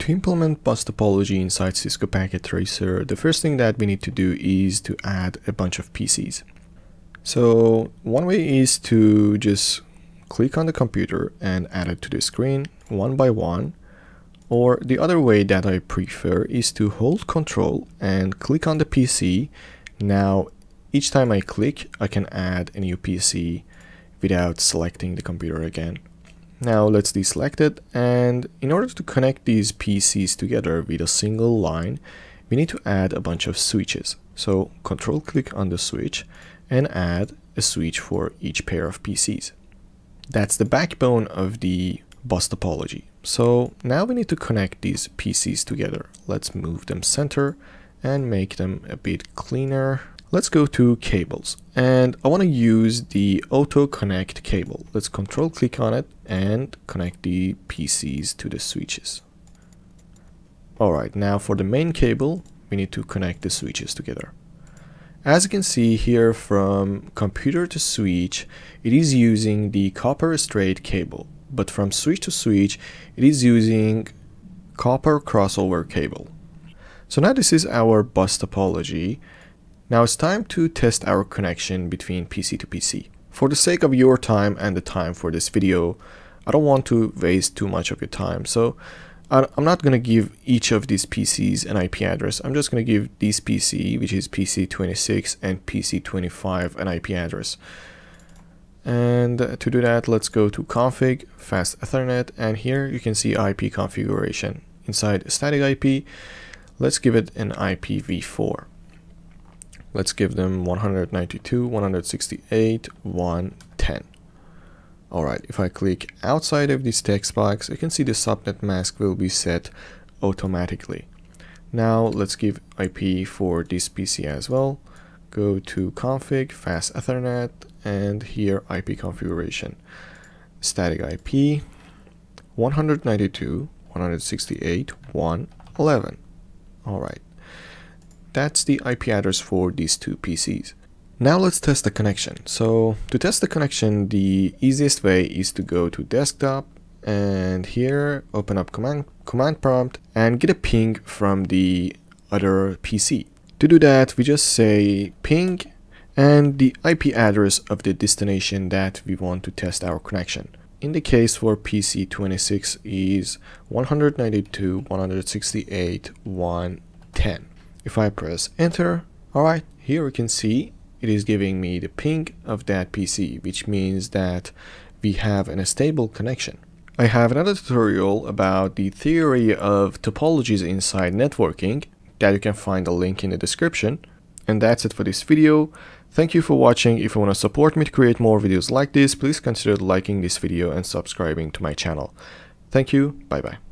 To implement bus topology inside Cisco Packet Tracer, the first thing that we need to do is to add a bunch of PCs. So one way is to just click on the computer and add it to the screen one by one. Or the other way that I prefer is to hold control and click on the PC. Now, each time I click, I can add a new PC without selecting the computer again. Now let's deselect it and in order to connect these PCs together with a single line, we need to add a bunch of switches. So control click on the switch and add a switch for each pair of PCs. That's the backbone of the bus topology. So now we need to connect these PCs together. Let's move them center and make them a bit cleaner. Let's go to cables and I want to use the auto connect cable. Let's control click on it and connect the PCs to the switches. Alright, now for the main cable, we need to connect the switches together. As you can see here from computer to switch, it is using the copper straight cable, but from switch to switch, it is using copper crossover cable. So now this is our bus topology now it's time to test our connection between PC to PC. For the sake of your time and the time for this video, I don't want to waste too much of your time. So I'm not going to give each of these PCs an IP address. I'm just going to give this PC, which is PC26 and PC25 an IP address. And to do that, let's go to config, fast ethernet, and here you can see IP configuration. Inside static IP, let's give it an IPv4. Let's give them 192, 168, 110. Alright, if I click outside of this text box, you can see the subnet mask will be set automatically. Now let's give IP for this PC as well. Go to config, fast ethernet, and here IP configuration. Static IP 192, 168, 111. Alright. That's the IP address for these two PCs. Now let's test the connection. So to test the connection, the easiest way is to go to desktop and here open up command, command prompt and get a ping from the other PC. To do that, we just say ping and the IP address of the destination that we want to test our connection. In the case for PC26 is 192.168.110. If I press enter, alright, here we can see it is giving me the ping of that PC, which means that we have an stable connection. I have another tutorial about the theory of topologies inside networking that you can find a link in the description. And that's it for this video. Thank you for watching. If you want to support me to create more videos like this, please consider liking this video and subscribing to my channel. Thank you. Bye bye.